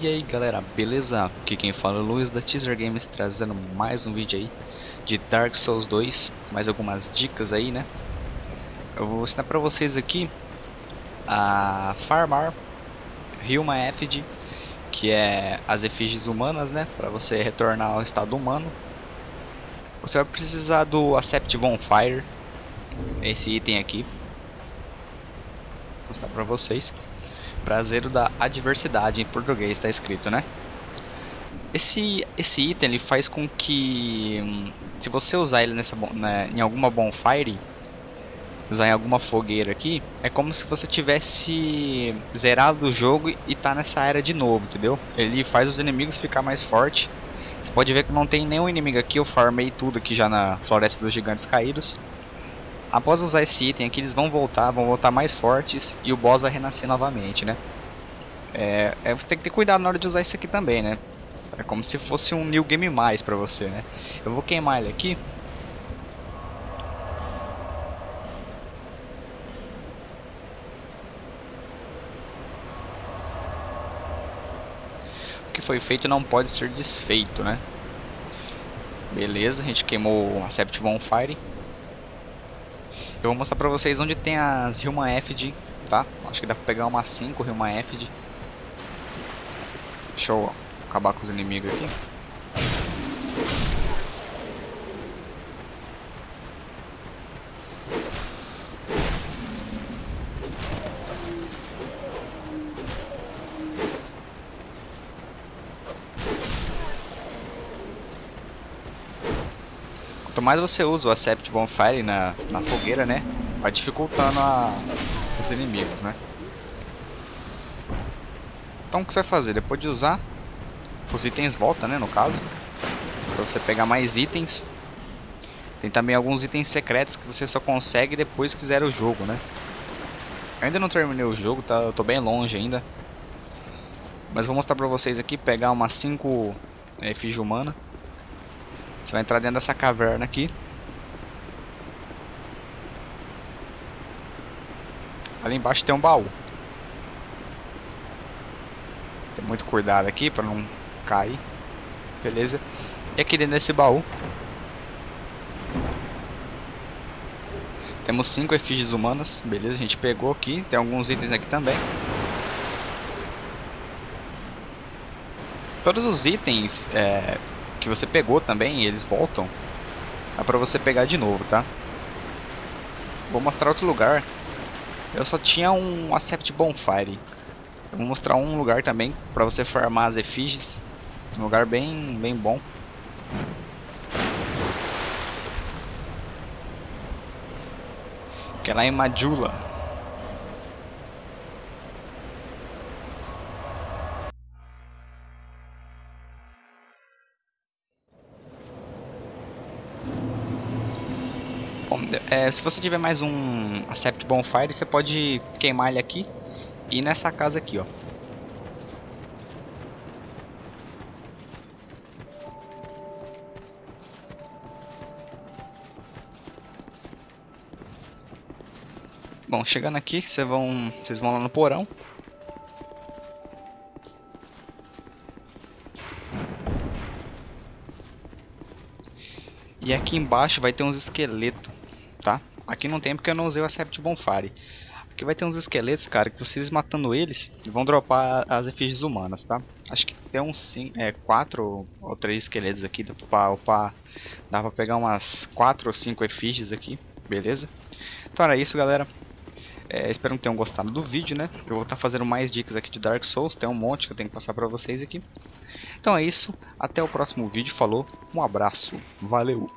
E aí galera, beleza? Aqui quem fala é o Luiz da Teaser Games trazendo mais um vídeo aí de Dark Souls 2 Mais algumas dicas aí né? Eu vou ensinar pra vocês aqui a farmar Hilma Effigy Que é as efígies humanas né? Pra você retornar ao estado humano. Você vai precisar do Accept Bonfire Esse item aqui. Vou mostrar pra vocês Prazer da adversidade em português está escrito, né? Esse, esse item ele faz com que hum, se você usar ele nessa, né, em alguma bonfire, usar em alguma fogueira aqui, é como se você tivesse zerado o jogo e tá nessa era de novo, entendeu? Ele faz os inimigos ficar mais forte. Você pode ver que não tem nenhum inimigo aqui, eu farmei tudo aqui já na Floresta dos Gigantes Caídos. Após usar esse item aqui, eles vão voltar, vão voltar mais fortes e o boss vai renascer novamente, né? É, é, você tem que ter cuidado na hora de usar isso aqui também, né? É como se fosse um New Game Mais pra você, né? Eu vou queimar ele aqui. O que foi feito não pode ser desfeito, né? Beleza, a gente queimou a Sept Bonfire. Eu vou mostrar pra vocês onde tem as Human Effigy, tá? Acho que dá pra pegar uma 5 Human Effigy. Deixa eu acabar com os inimigos aqui. Quanto mais você usa o Accept Bonfire na, na fogueira, né? Vai dificultando a, os inimigos, né? Então o que você vai fazer? Depois de usar, os itens voltam, né? No caso. Pra você pegar mais itens. Tem também alguns itens secretos que você só consegue depois que zera o jogo, né? Eu ainda não terminei o jogo, tá? Eu tô bem longe ainda. Mas vou mostrar pra vocês aqui, pegar umas 5 é, humana. Você vai entrar dentro dessa caverna aqui. Ali embaixo tem um baú. Tem muito cuidado aqui para não cair. Beleza? E aqui dentro desse baú temos cinco efígies humanas. Beleza? A gente pegou aqui. Tem alguns itens aqui também. Todos os itens é, que você pegou também, eles voltam. É pra você pegar de novo, tá? Vou mostrar outro lugar. Eu só tinha um Accept Bonfire. Eu vou mostrar um lugar também pra você farmar as efígies. Um lugar bem, bem bom. Que é lá em Majula. Bom, é, se você tiver mais um Accept Bonfire, você pode queimar ele aqui e nessa casa aqui, ó. Bom, chegando aqui, vocês vão, vocês vão lá no porão. E aqui embaixo vai ter uns esqueletos? Aqui não tem porque eu não usei o Accept Bonfire. Aqui vai ter uns esqueletos, cara, que vocês matando eles vão dropar as efígies humanas, tá? Acho que tem uns cinco, é, quatro ou três esqueletos aqui, dá pra upar, dá pra pegar umas quatro ou cinco efígies aqui, beleza? Então era isso, galera. É, espero que tenham gostado do vídeo, né? Eu vou estar tá fazendo mais dicas aqui de Dark Souls, tem um monte que eu tenho que passar pra vocês aqui. Então é isso, até o próximo vídeo, falou, um abraço, valeu!